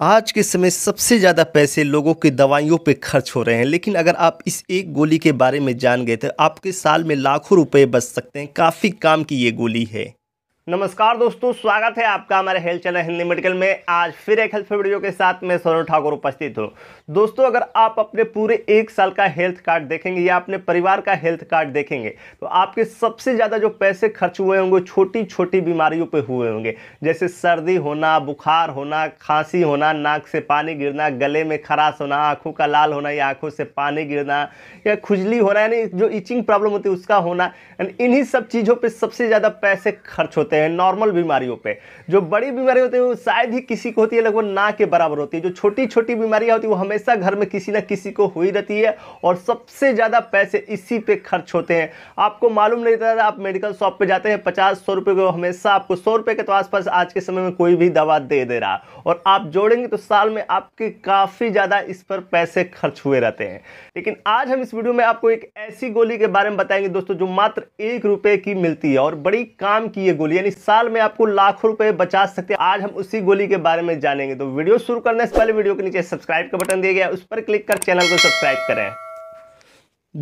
आज के समय सबसे ज़्यादा पैसे लोगों की दवाइयों पे खर्च हो रहे हैं, लेकिन अगर आप इस एक गोली के बारे में जान गए तो आपके साल में लाखों रुपए बच सकते हैं। काफ़ी काम की ये गोली है। नमस्कार दोस्तों, स्वागत है आपका हमारे हेल्थ चैनल हिंदी मेडिकल में। आज फिर एक हेल्थ वीडियो के साथ मैं सौरभ ठाकुर उपस्थित हूँ। दोस्तों, अगर आप अपने पूरे एक साल का हेल्थ कार्ड देखेंगे या अपने परिवार का हेल्थ कार्ड देखेंगे तो आपके सबसे ज़्यादा जो पैसे खर्च हुए होंगे छोटी छोटी बीमारियों पर हुए होंगे। जैसे सर्दी होना, बुखार होना, खांसी होना, नाक से पानी गिरना, गले में खराश होना, आँखों का लाल होना या आँखों से पानी गिरना, या खुजली होना यानी जो इचिंग प्रॉब्लम होती है उसका होना इन्हीं सब चीज़ों पर सबसे ज़्यादा पैसे खर्च होते हैं नॉर्मल बीमारियों पर जो बड़ी बीमारी होती है, वो शायद ही किसी को होती है, लगभग ना के बराबर होती है। जो छोटी छोटी बीमारियाँ होती है, वो हमेशा घर में किसी ना किसी को हुई रहती है और सबसे ज़्यादा पैसे इसी पे खर्च होते हैं। आपको मालूम नहीं रहता आप मेडिकल शॉप पे जाते हैं पचास सौ रुपये को हमेशा आपको सौ रुपये के तो आसपास आज के समय में कोई भी दवा दे दे रहा। और आप जोड़ेंगे तो साल में आपके काफ़ी ज़्यादा इस पर पैसे खर्च हुए रहते हैं। लेकिन आज हम इस वीडियो में आपको एक ऐसी गोली के बारे में बताएँगे दोस्तों, जो मात्र एक रुपए की मिलती है और बड़ी काम की ये गोली यानी साल में आपको लाखों रुपए बचा सकते हैं। आज हम उसी गोली के बारे में जानेंगे। तो वीडियो शुरू करने से पहले वीडियो के नीचे सब्सक्राइब का बटन दिया गया उस पर क्लिक कर चैनल को सब्सक्राइब करें।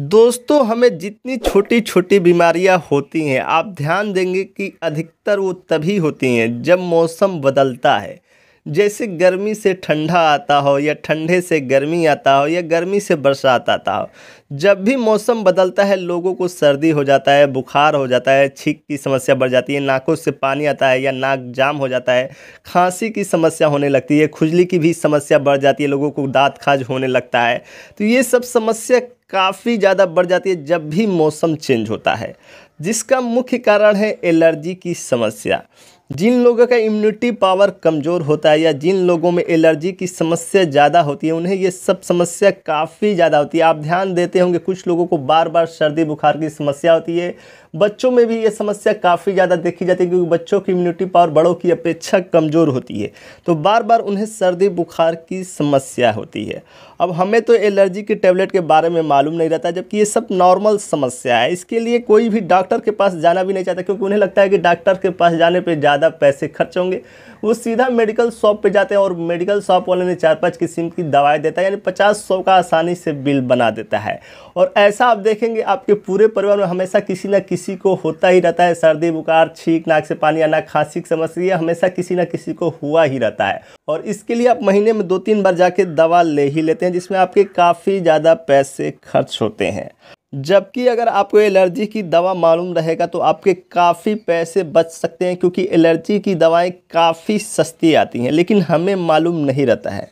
दोस्तों, हमें जितनी छोटी छोटी बीमारियाँ होती हैं, आप ध्यान देंगे कि अधिकतर वो तभी होती हैं जब मौसम बदलता है। जैसे गर्मी से ठंडा आता हो या ठंडे से गर्मी आता हो या गर्मी से बरसात आता हो, जब भी मौसम बदलता है, लोगों को सर्दी हो जाता है, बुखार हो जाता है, छींक की समस्या बढ़ जाती है, नाकों से पानी आता है या नाक जाम हो जाता है, खांसी की समस्या होने लगती है, खुजली की भी समस्या बढ़ जाती है, लोगों को दाँत खाज होने लगता है तो ये सब समस्या काफ़ी ज़्यादा बढ़ जाती है जब भी मौसम चेंज होता है, जिसका मुख्य कारण है एलर्जी की समस्या। जिन लोगों का इम्यूनिटी पावर कमज़ोर होता है या जिन लोगों में एलर्जी की समस्या ज़्यादा होती है, उन्हें ये सब समस्या काफ़ी ज़्यादा होती है। आप ध्यान देते होंगे, कुछ लोगों को बार बार सर्दी, बुखार की समस्या होती है। बच्चों में भी ये समस्या काफ़ी ज़्यादा देखी जाती है क्योंकि बच्चों की इम्यूनिटी पावर बड़ों की अपेक्षा कमज़ोर होती है। तो बार बार उन्हें सर्दी, बुखार की समस्या होती है। अब हमें तो एलर्जी के टैबलेट के बारे में मालूम नहीं रहता, जबकि ये सब नॉर्मल समस्या है। इसके लिए कोई भी डॉक्टर के पास जाना भी नहीं चाहता, क्योंकि उन्हें लगता है कि डॉक्टर के पास जाने पर ज़्यादा पैसे खर्च होंगे। वो सीधा मेडिकल शॉप पर जाते हैं और मेडिकल शॉप वाले ने चार पाँच किस्म की दवाई देता है, यानी पचास सौ का आसानी से बिल बना देता है। और ऐसा आप देखेंगे, आपके पूरे परिवार में हमेशा किसी न किसी को होता ही रहता है, सर्दी, बुखार, छींक, नाक से पानी आना, खांसी की समस्या हमेशा किसी न किसी को हुआ ही रहता है। और इसके लिए आप महीने में दो तीन बार जाके दवा ले ही लेते हैं, जिसमें आपके काफ़ी ज़्यादा पैसे खर्च होते हैं। जबकि अगर आपको एलर्जी की दवा मालूम रहेगा तो आपके काफ़ी पैसे बच सकते हैं, क्योंकि एलर्जी की दवाएँ काफ़ी सस्ती आती हैं, लेकिन हमें मालूम नहीं रहता है।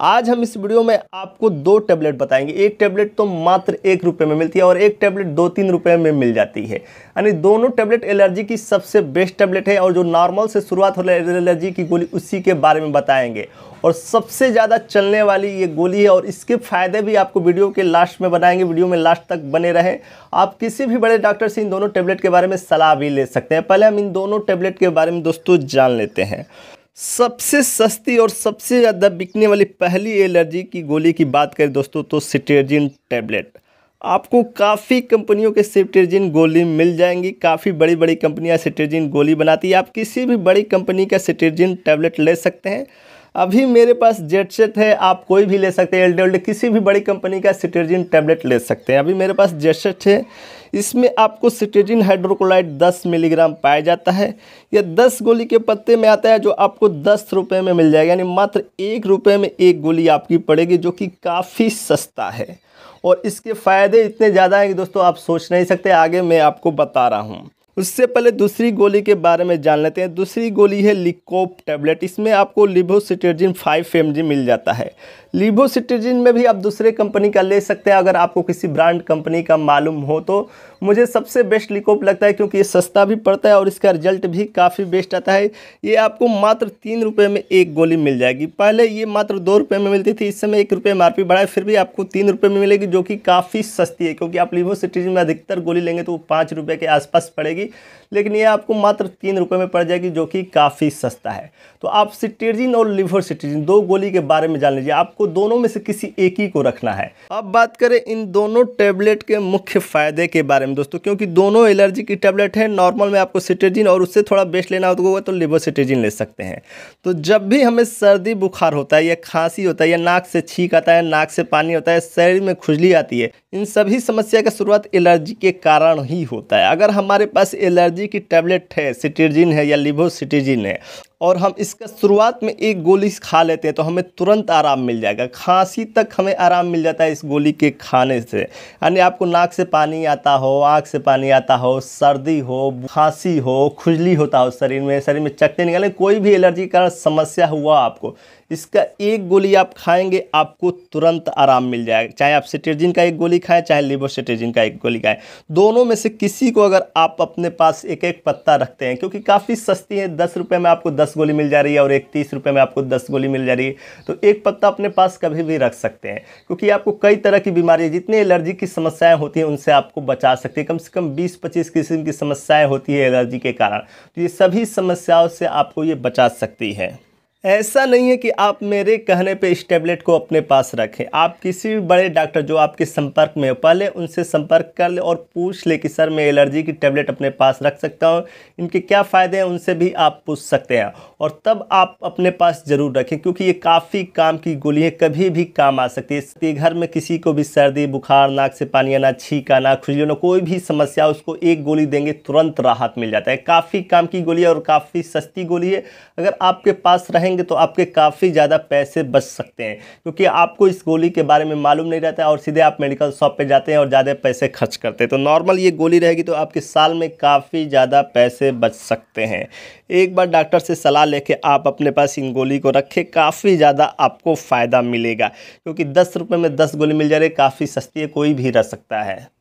आज हम इस वीडियो में आपको दो टैबलेट बताएँगे। एक टैबलेट तो मात्र एक रुपये में मिलती है और एक टैबलेट दो तीन रुपये में मिल जाती है। यानी दोनों टैबलेट एलर्जी की सबसे बेस्ट टैबलेट है और जो नॉर्मल से शुरुआत हो रही एलर्जी की गोली, उसी के बारे में बताएँगे। और सबसे ज़्यादा चलने वाली ये गोली है और इसके फ़ायदे भी आपको वीडियो के लास्ट में बताएँगे। वीडियो में लास्ट तक बने रहें। आप किसी भी बड़े डॉक्टर से इन दोनों टैबलेट के बारे में सलाह भी ले सकते हैं। पहले हम इन दोनों टैबलेट के बारे में दोस्तों जान लेते हैं। सबसे सस्ती और सबसे ज़्यादा बिकने वाली पहली एलर्जी की गोली की बात करें दोस्तों तो सिटेजिन टैबलेट। आपको काफ़ी कंपनियों के सिटेजिन गोली मिल जाएँगी, काफ़ी बड़ी बड़ी कंपनियाँ सिटेजिन गोली बनाती है। आप किसी भी बड़ी कंपनी का सिटेजिन टैबलेट ले सकते हैं। अभी मेरे पास जेट सेट है, आप कोई भी ले सकते हैं। एल किसी भी बड़ी कंपनी का सिटेजिन टैबलेट ले सकते हैं। अभी मेरे पास जेट सेट है। इसमें आपको सिटेजिन हाइड्रोक्लोराइड 10 मिलीग्राम पाया जाता है। यह 10 गोली के पत्ते में आता है, जो आपको दस रुपये में मिल जाएगा। यानी मात्र एक रुपये में एक गोली आपकी पड़ेगी, जो कि काफ़ी सस्ता है। और इसके फ़ायदे इतने ज़्यादा हैं कि दोस्तों, आप सोच नहीं सकते। आगे मैं आपको बता रहा हूँ। उससे पहले दूसरी गोली के बारे में जान लेते हैं। दूसरी गोली है लिकोप टैबलेट। इसमें आपको लिभोसिटेजिन फाइव एम मिल जाता है। लिभोसिटेजिन में भी आप दूसरे कंपनी का ले सकते हैं। अगर आपको किसी ब्रांड कंपनी का मालूम हो तो मुझे सबसे बेस्ट लिकोप लगता है क्योंकि ये सस्ता भी पड़ता है और इसका रिज़ल्ट भी काफ़ी बेस्ट आता है। ये आपको मात्र तीन रुपये में एक गोली मिल जाएगी। पहले ये मात्र दो रुपये में मिलती थी। इस समय एक रुपये एम आर बढ़ाए फिर भी आपको तीन रुपये में मिलेगी, जो कि काफ़ी सस्ती है। क्योंकि आप लिवोसिटीज में अधिकतर गोली लेंगे तो वो पाँच रुपये के आसपास पड़ेगी। जाएगी, लेकिन ये आपको मात्र तीन रुपये में पड़ जाएगी, जो कि काफ़ी सस्ता है। तो आप सिट्रीजिन और लिवर सिट्रीजिन, दो गोली के बारे में जान लीजिए। आपको दोनों में से किसी एक ही को रखना है। अब बात करें इन दोनों टेबलेट के मुख्य फ़ायदे के बारे में, दोस्तों, क्योंकि दोनों एलर्जी की टेबलेट है। नॉर्मल में आपको सिट्रीजिन और उससे थोड़ा बेस्ट लेना होगा तो लिवर सिट्रीजिन ले सकते हैं। तो जब भी हमें सर्दी, बुखार होता है या खांसी होता है या नाक से छींक आता है, नाक से पानी होता है, शरीर में खुजली आती है इन सभी समस्या का शुरुआत एलर्जी के कारण ही होता है। अगर हमारे पास एलर्जी की टैबलेट है सिटीजिन है या लिबोसिटीजिन है और हम इसका शुरुआत में एक गोली खा लेते हैं तो हमें तुरंत आराम मिल जाएगा। खांसी तक हमें आराम मिल जाता है इस गोली के खाने से। यानी आपको नाक से पानी आता हो, आँख से पानी आता हो, सर्दी हो, खांसी हो, खुजली होता हो शरीर में शरीर में चकते निकाले कोई भी एलर्जी का समस्या हुआ आपको, इसका एक गोली आप खाएँगे, आपको तुरंत आराम मिल जाएगा। चाहे आप सिटेजिन का एक गोली खाएँ, चाहे लिबोसिटेजिन का एक गोली खाएँ। दोनों में से किसी को अगर आप अपने पास एक एक पत्ता रखते हैं, क्योंकि काफ़ी सस्ती है, दस रुपये में आपको दस गोली मिल जा रही है और एक तीस रुपये में आपको दस गोली मिल जा रही है। तो एक पत्ता अपने पास कभी भी रख सकते हैं, क्योंकि आपको कई तरह की बीमारियाँ जितनी एलर्जी की समस्याएँ होती हैं, उनसे आपको बचा सकती है। कम से कम बीस पच्चीस किस्म की समस्याएँ होती है एलर्जी के कारण। तो ये सभी समस्याओं से आपको ये बचा सकती है। ऐसा नहीं है कि आप मेरे कहने पे इस टैबलेट को अपने पास रखें। आप किसी भी बड़े डॉक्टर जो आपके संपर्क में हो, पहले उनसे संपर्क कर ले और पूछ ले कि, सर, मैं एलर्जी की टैबलेट अपने पास रख सकता हूँ। इनके क्या फ़ायदे हैं? उनसे भी आप पूछ सकते हैं। और तब आप अपने पास ज़रूर रखें, क्योंकि ये काफ़ी काम की गोली है, कभी भी काम आ सकती है। घर में किसी को भी सर्दी, बुखार, नाक से पानी आना, छींक आना खुजली होना, कोई भी समस्या, उसको एक गोली देंगे, तुरंत राहत मिल जाता है। काफ़ी काम की गोली है और काफ़ी सस्ती गोली है। अगर आपके पास रहें रहेंगे तो आपके काफ़ी ज़्यादा पैसे बच सकते हैं, क्योंकि आपको इस गोली के बारे में मालूम नहीं रहता और सीधे आप मेडिकल शॉप पर जाते हैं और ज़्यादा पैसे खर्च करते हैं। तो नॉर्मल ये गोली रहेगी तो आपके साल में काफ़ी ज़्यादा पैसे बच सकते हैं। एक बार डॉक्टर से सलाह लेके आप अपने पास इन गोली को रखें, काफ़ी ज़्यादा आपको फ़ायदा मिलेगा, क्योंकि दस रुपये में दस गोली मिल जा रही काफ़ी सस्ती है, कोई भी रह सकता है।